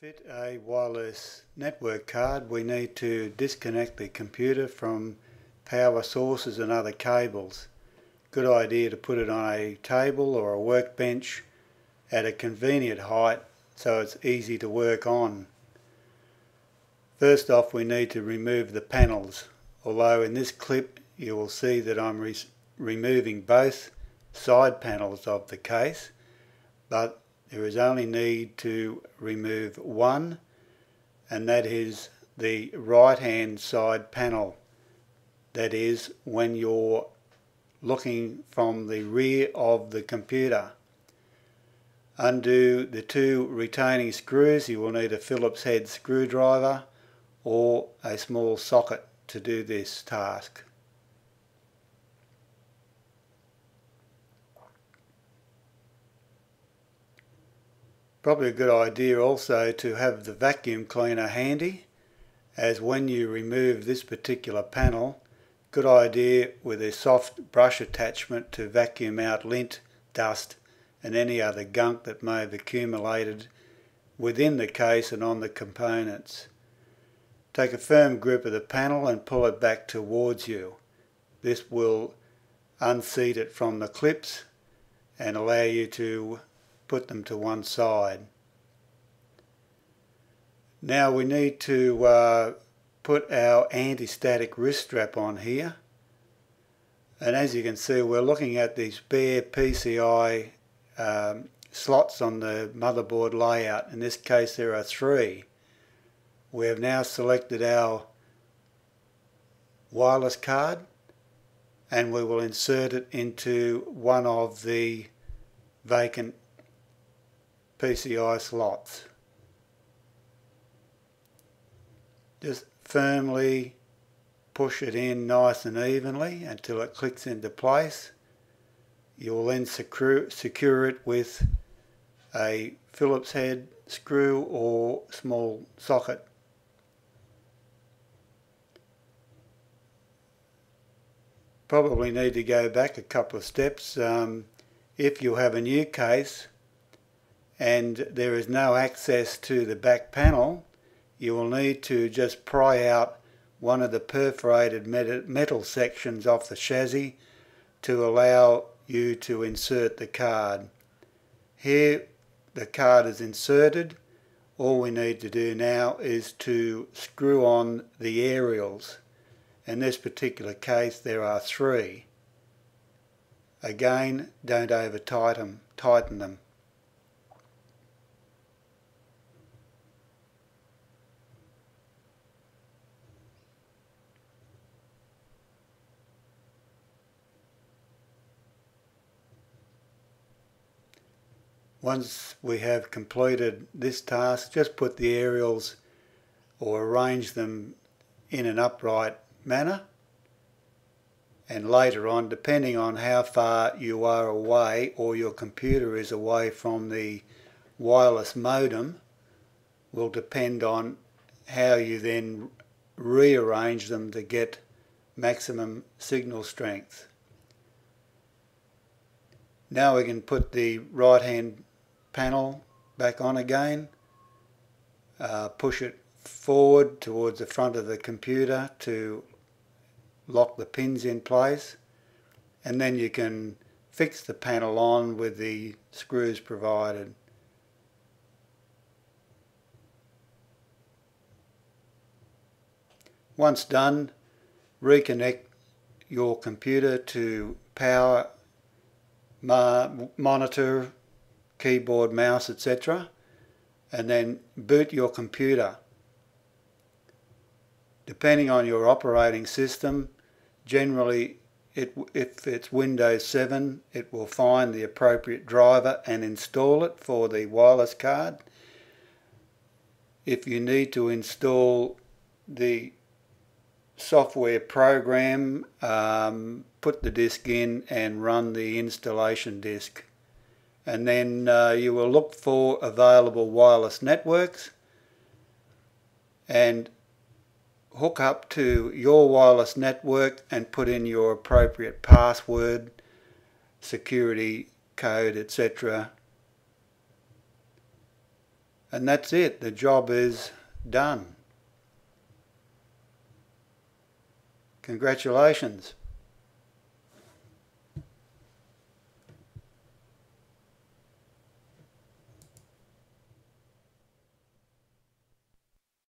fit a wireless network card we need to disconnect the computer from power sources and other cables. Good idea to put it on a table or a workbench at a convenient height so it's easy to work on. First off we need to remove the panels although in this clip you will see that I'm re removing both side panels of the case but there is only need to remove one and that is the right hand side panel. That is when you're looking from the rear of the computer. Undo the two retaining screws. You will need a Phillips head screwdriver or a small socket to do this task Probably a good idea also to have the vacuum cleaner handy as when you remove this particular panel, good idea with a soft brush attachment to vacuum out lint, dust and any other gunk that may have accumulated within the case and on the components. Take a firm grip of the panel and pull it back towards you. This will unseat it from the clips and allow you to put them to one side. Now we need to uh, put our anti-static wrist strap on here and as you can see we're looking at these bare PCI um, slots on the motherboard layout. In this case there are three. We have now selected our wireless card and we will insert it into one of the vacant PCI slots. Just firmly push it in nice and evenly until it clicks into place. You'll then secure, secure it with a Phillips head screw or small socket. Probably need to go back a couple of steps. Um, if you have a new case, and there is no access to the back panel, you will need to just pry out one of the perforated metal sections off the chassis to allow you to insert the card. Here the card is inserted. All we need to do now is to screw on the aerials. In this particular case there are three. Again, don't over tighten, tighten them. Once we have completed this task, just put the aerials or arrange them in an upright manner and later on depending on how far you are away or your computer is away from the wireless modem will depend on how you then rearrange them to get maximum signal strength. Now we can put the right hand panel back on again, uh, push it forward towards the front of the computer to lock the pins in place and then you can fix the panel on with the screws provided. Once done, reconnect your computer to power monitor keyboard, mouse, etc. And then boot your computer. Depending on your operating system, generally it, if it's Windows 7, it will find the appropriate driver and install it for the wireless card. If you need to install the software program, um, put the disk in and run the installation disk and then uh, you will look for available wireless networks and hook up to your wireless network and put in your appropriate password, security code, etc. And that's it, the job is done. Congratulations.